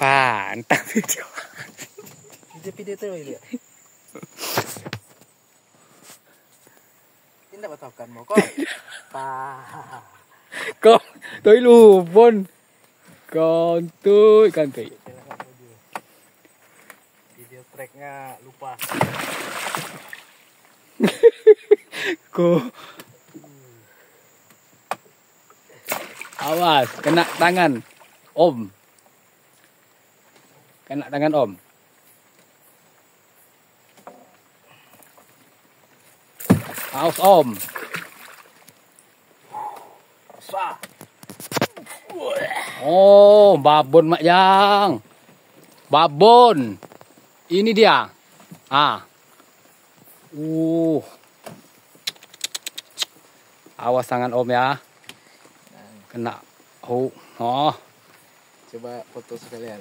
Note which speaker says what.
Speaker 1: Pantang video.
Speaker 2: Video-video tuh ini. Ini dapat tahu kan mau kok. Pah.
Speaker 1: Con tới luôn Con tôi kan tôi.
Speaker 2: Video tracknya lupa.
Speaker 1: Ko. Awas, kena tangan. Om. Kena tangan Om. Awas Om. Oh, babon Mak Yang. Babon. Ini dia. Ah. Uh. Awas tangan Om ya. Kena. Oh. Oh.
Speaker 2: Coba foto sekalian.